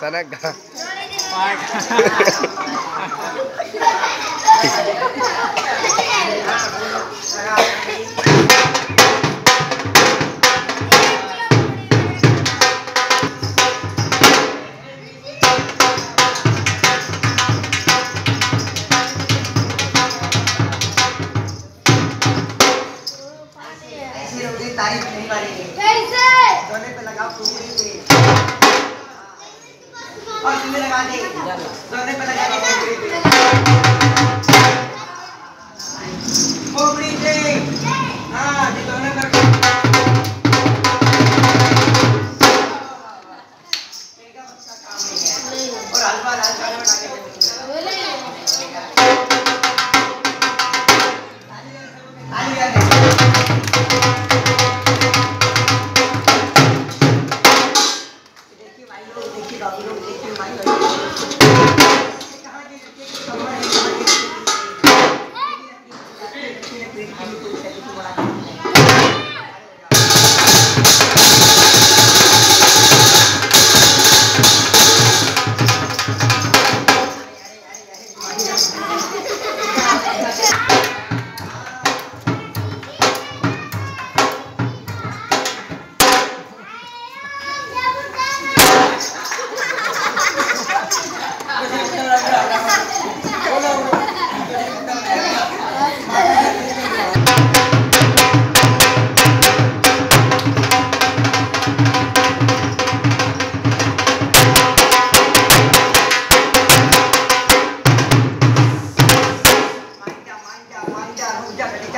सनक घा तारीफ़ नहीं मारेंगे दोने पे लगाओ कुकड़ी पे और तुम्हें लगा दे। दोने पे लगा दे। कुकड़ी पे हाँ ये दोने पे एक का काम नहीं है और हलवा लाल चावल बना के Ich bin mein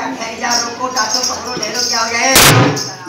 बेटा ठहर जा रुको टाटो पकड़ो ले लो क्या हो है